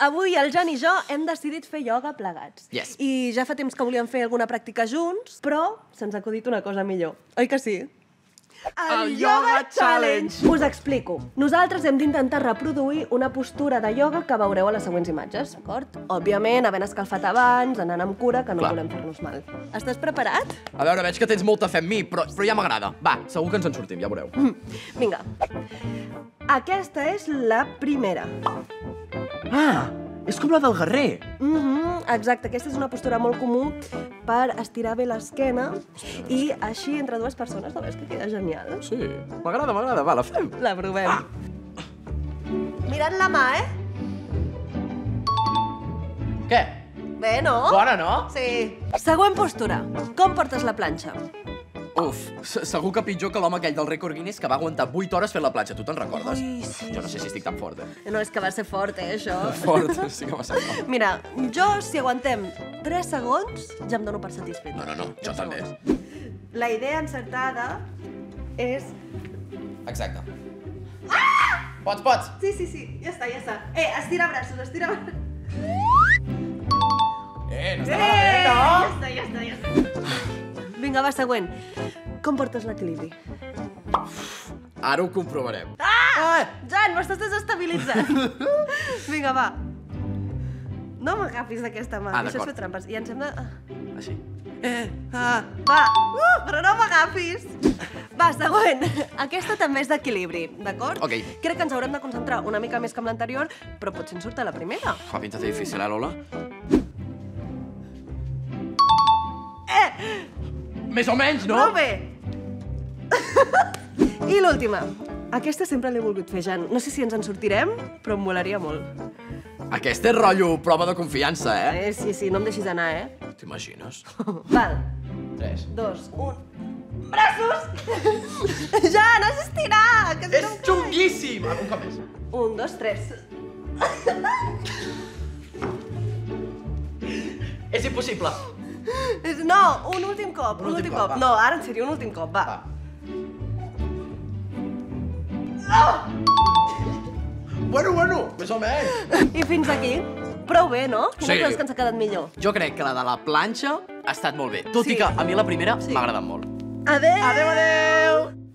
Avui el Jan i jo hem decidit fer ioga plegats. Yes. I ja fa temps que volíem fer alguna pràctica junts, però se'ns ha acudit una cosa millor. Oi que sí? El Yoga Challenge. Us explico. Nosaltres hem d'intentar reproduir una postura de ioga que veureu a les següents imatges, d'acord? Òbviament, havent escalfat abans, anant amb cura, que no Clar. volem fer-nos mal. Estàs preparat? A veure, veig que tens molta fe en mi, però, però ja m'agrada. Va, segur que ens en sortim, ja veureu. Vinga. Aquesta és la primera. Ah, és com la del guerrer. Mm -hmm, exacte, aquesta és una postura molt comú per estirar bé l'esquena i així entre dues persones, no veus que queda genial? Sí, m'agrada, m'agrada. Va, la fem. La provem. Mirant la mà, eh? Què? Bé, no? Bona, no? Sí. Següent postura. Com portes la planxa? Uf, se- segur que pitjor que l'home aquell del rècord Guinness que va aguantar 8 hores fent la platja. Tu te'n recordes? Ai, sí, Jo no sé si estic tan fort, eh? No, és que va ser fort, eh, això. Fort, sí que va ser fort. Mira, jo, si aguantem 3 segons, ja em dono per satisfet. No, no, no, jo també. La idea encertada és... Exacte. Ah! Pots, pots. Sí, sí, sí, ja està, ja està. Eh, estira braços, estira braços. Eh, no està Eh, malament, no? ja està. Vinga, va, següent. Com portes l'equilibri? Ara ho comprovarem. Ah! Jan, m'estàs desestabilitzant. Vinga, va. No m'agafis d'aquesta mà, Ah, això és fer trampes. I ens hem de... Així. Eh, ah. Va, uh, però no m'agafis. Va, següent. Aquesta també és d'equilibri, d'acord? Ok. Crec que ens haurem de concentrar una mica més que amb l'anterior, però potser ens surt a la primera. Fa pinta difícil, eh, Lola? Més o menys, no? Prou bé! I l'última. Aquesta sempre l'he volgut fer, Jan. No sé si ens en sortirem, però em molaria molt. Aquesta és rotllo prova de confiança, eh? Eh, sí, sí, no em deixis anar, eh? T'imagines? Val. 3. Dos, un... Braços! Jan, has d'estirar! Que si És no xunguíssim! Un cop més. Un, dos, tres. És impossible. No, un últim cop, un, últim cop. va. No, ara en sèrio, un últim cop, va. Va. Bueno, bueno, més o menys. I fins aquí. Prou bé, no? Quina Sí. creus que ens ha quedat millor? Jo crec que la de la planxa ha estat molt bé. Tot Sí. i que a mi la primera Sí. m'ha agradat molt. Adéu! Adéu, adéu!